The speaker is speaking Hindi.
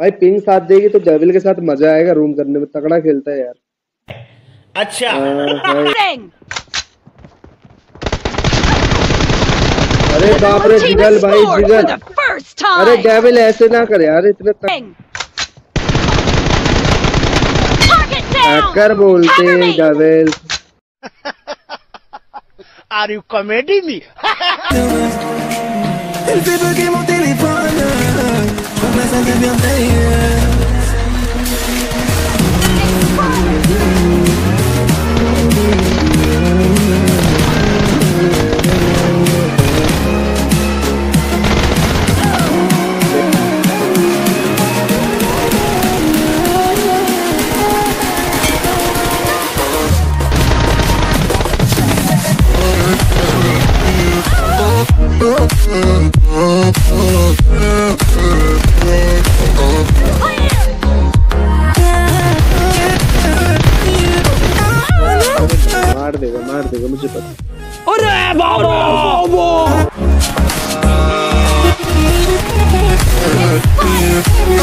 भाई पिंग साथ देगी तो डेविल के साथ मज़ा आएगा रूम करने में। तगड़ा खेलता है यार। अच्छा। हाँ. अरे बाप रे जिगल भाई जिगल। अरे. डेविल ऐसे ना करे यार इतने. हैकर बोलते हैं. Devil are you comedy me de bien de Oh madre, la vamos de pato. Vamos! ¡Vamos!